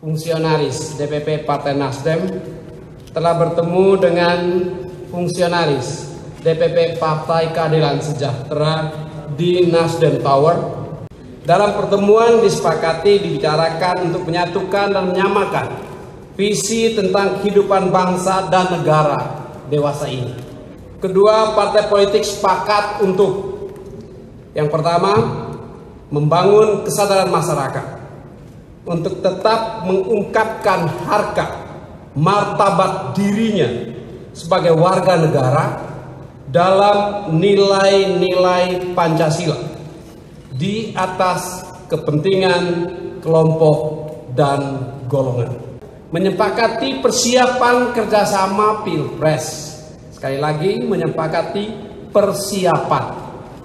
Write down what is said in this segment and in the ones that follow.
fungsionaris DPP Partai Nasdem telah bertemu dengan fungsionaris DPP Partai Keadilan Sejahtera di Nasdem Tower. Dalam pertemuan disepakati dibicarakan untuk menyatukan dan menyamakan visi tentang kehidupan bangsa dan negara dewasa ini. Kedua partai politik sepakat untuk yang pertama membangun kesadaran masyarakat untuk tetap mengungkapkan harga martabat dirinya sebagai warga negara dalam nilai-nilai Pancasila di atas kepentingan kelompok dan golongan. Menyepakati persiapan kerjasama Pilpres. Sekali lagi menyepakati persiapan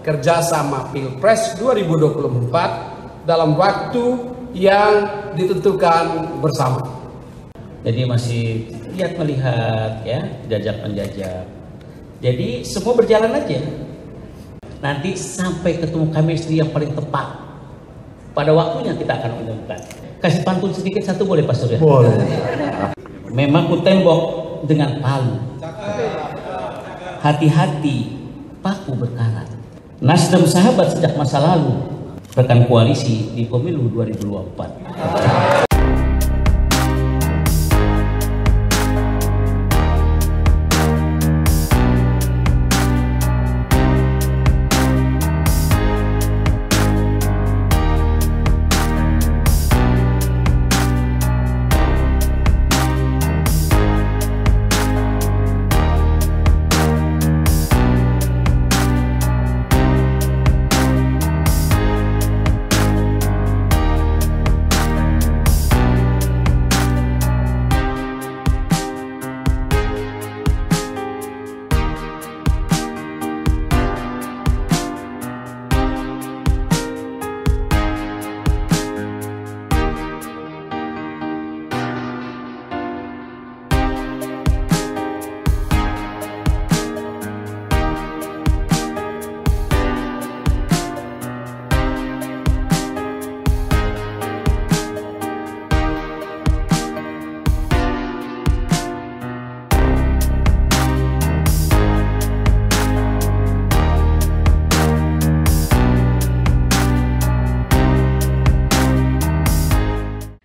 kerjasama Pilpres 2024 dalam waktu yang ditentukan bersama. Jadi masih lihat melihat ya, jajak menjajak. Jadi semua berjalan aja. Nanti sampai ketemu chemistry yang paling tepat. Pada waktunya kita akan menemukan. Kasih pantun sedikit satu boleh Pak Surya? Boleh. Memang ku tembok dengan palu. Hati-hati, paku berkarat. Nasdem sahabat sejak masa lalu, rekan koalisi di pemilu 2024.